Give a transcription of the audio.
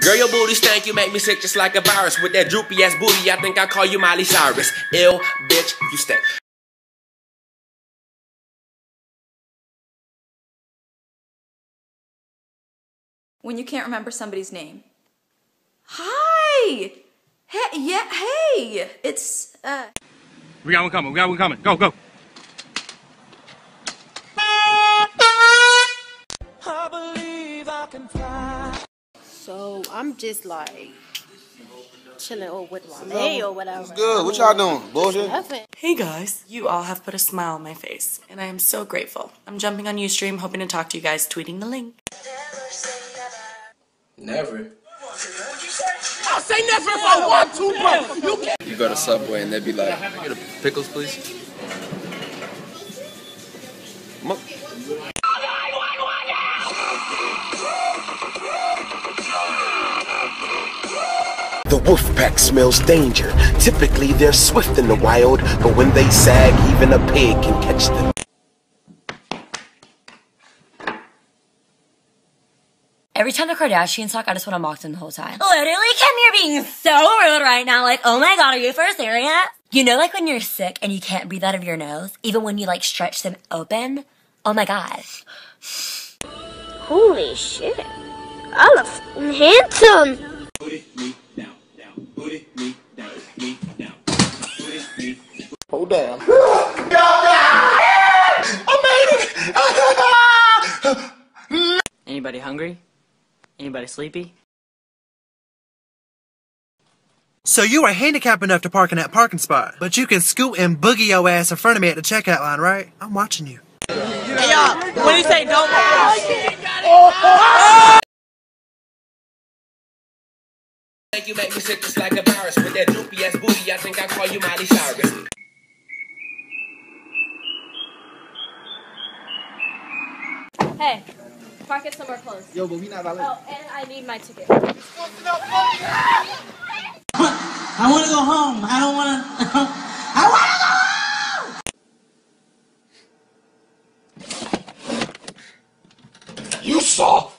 Girl, your booty stank, you make me sick just like a virus. With that droopy ass booty, I think I call you Miley Cyrus. Ill, bitch, you stink. When you can't remember somebody's name. Hi! Hey, yeah, hey! It's, uh. We got one coming. We got one coming. Go, go. So I'm just like chilling or with my maid or whatever. What's good? What y'all doing? Bullshit? Nothing. Hey guys, you all have put a smile on my face, and I am so grateful. I'm jumping on Ustream, hoping to talk to you guys, tweeting the link. Never. I'll say never if I want to, bro. You can't. You go to Subway and they'd be like, "Can I get a pickles, please?" Mo- The wolf pack smells danger. Typically, they're swift in the wild, but when they sag, even a pig can catch them. Every time the Kardashians talk, I just want to mock them the whole time. Literally, Kim, you're being so rude right now. Like, oh my god, are you for serious? You know, like when you're sick and you can't breathe out of your nose, even when you like stretch them open? Oh my god. Holy shit. I look handsome. Hold down. Anybody hungry? Anybody sleepy? So you are handicapped enough to park in that parking spot, but you can scoot and boogie your ass in front of me at the checkout line, right? I'm watching you. Hey y'all, what do you say? Don't. Think you make me sick just like a virus. With that droopy ass booty, I think I call you Miley Cyrus. Hey, park it somewhere close. Yo, but we not about Oh, and I need my ticket. I want to go home. I don't want to. I want to go home! You saw